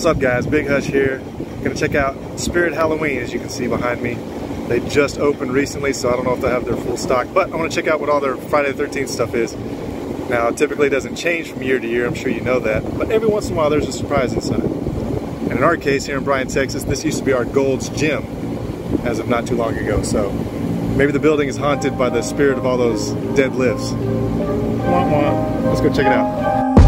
What's up guys, Big Hush here. Gonna check out Spirit Halloween as you can see behind me. They just opened recently so I don't know if they have their full stock, but I wanna check out what all their Friday the 13th stuff is. Now typically doesn't change from year to year, I'm sure you know that, but every once in a while there's a surprise inside. And in our case here in Bryan, Texas, this used to be our Gold's Gym as of not too long ago, so maybe the building is haunted by the spirit of all those dead lifts. Let's go check it out.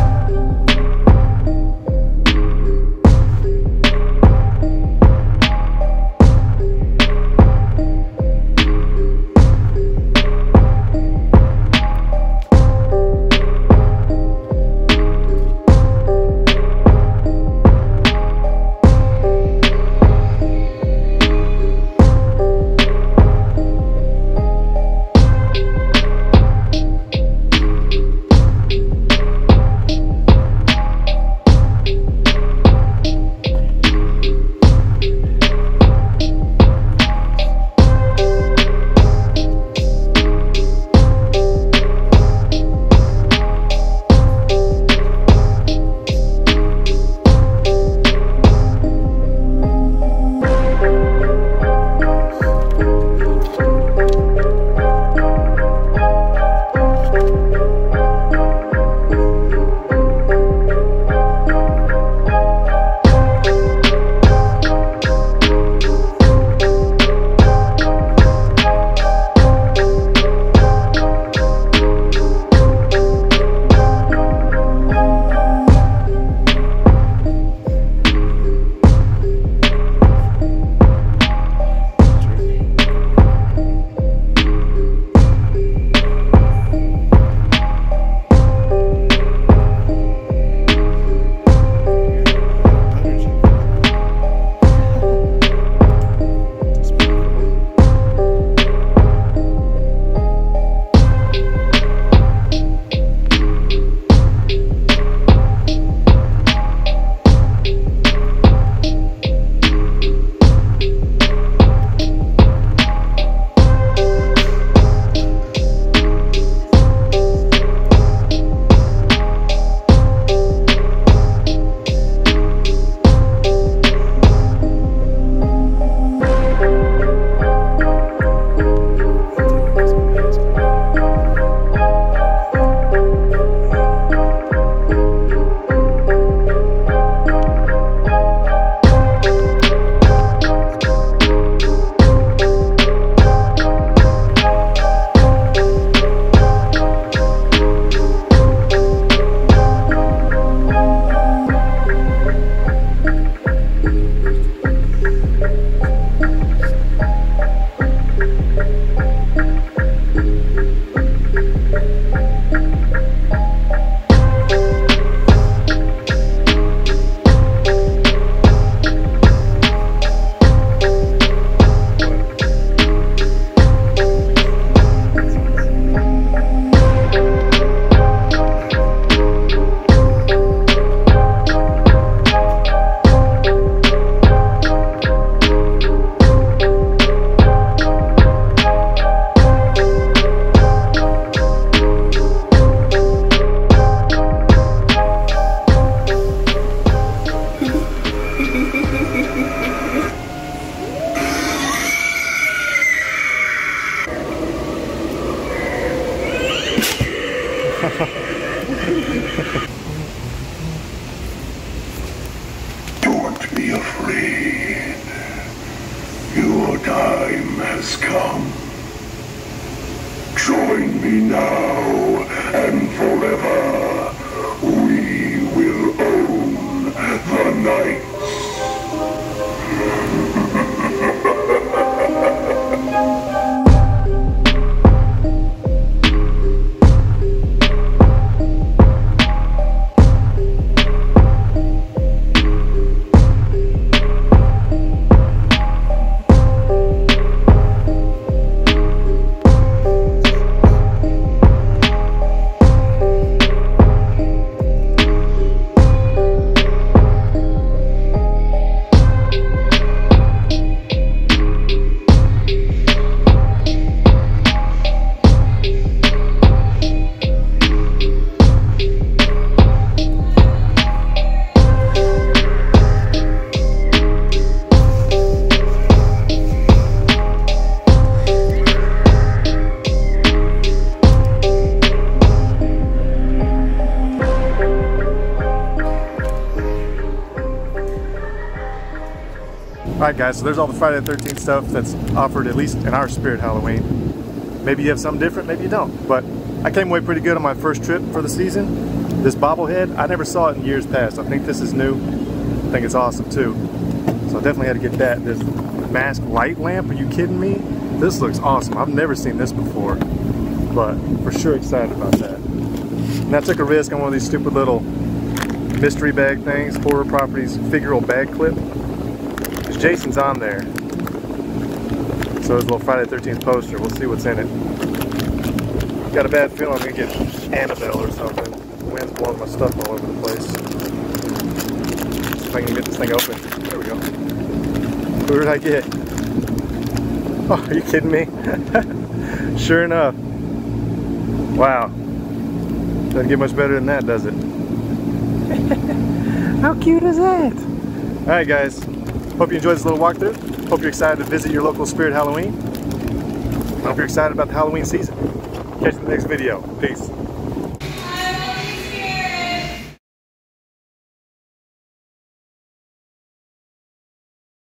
Don't be afraid. Your time has come. Join me now and Alright guys, so there's all the Friday the 13th stuff that's offered at least in our Spirit Halloween. Maybe you have something different, maybe you don't. But I came away pretty good on my first trip for the season. This bobblehead, I never saw it in years past. I think this is new. I think it's awesome too. So I definitely had to get that. This mask light lamp, are you kidding me? This looks awesome. I've never seen this before. But for sure excited about that. And I took a risk on one of these stupid little mystery bag things, Horror Properties figural bag clip. Jason's on there. So his little Friday the 13th poster, we'll see what's in it. Got a bad feeling I'm gonna get Annabelle or something. The wind's blowing my stuff all over the place. See if I can get this thing open. There we go. Who did I get? Oh, are you kidding me? sure enough. Wow. Doesn't get much better than that, does it? How cute is that? Alright guys, hope you enjoyed this little walkthrough. Hope you're excited to visit your local Spirit Halloween. Hope you're excited about the Halloween season. Catch you in the next video. Peace.